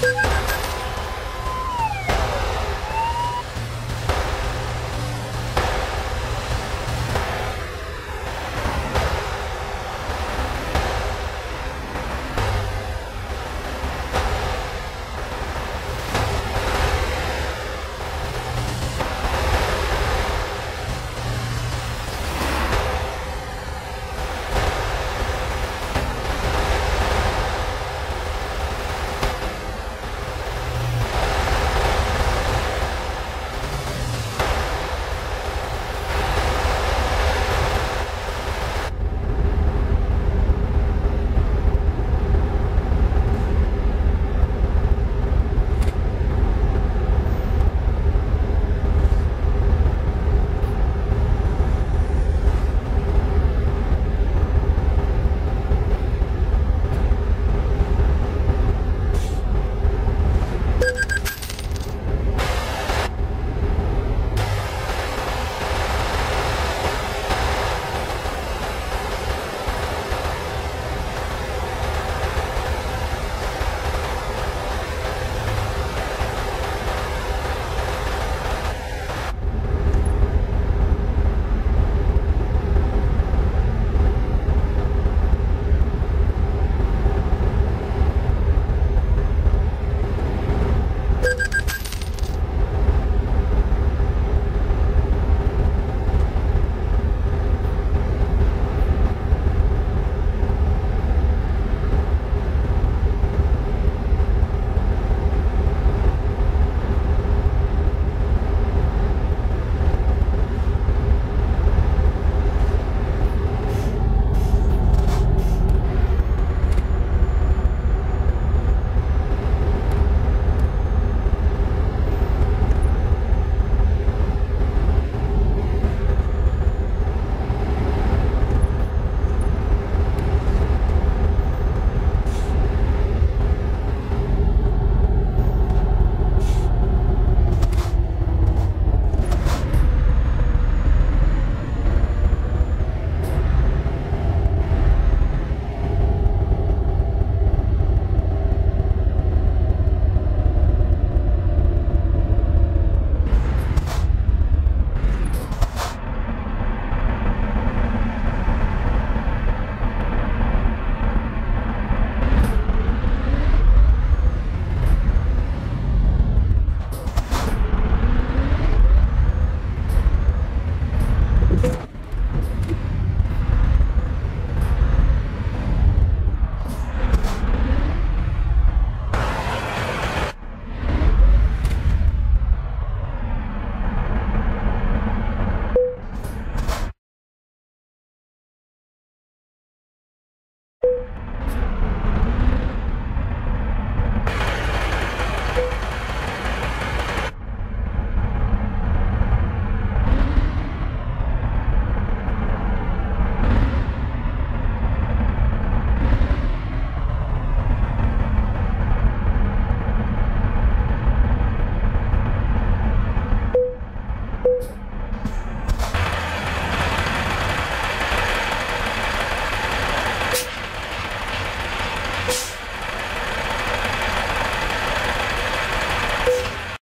Bye.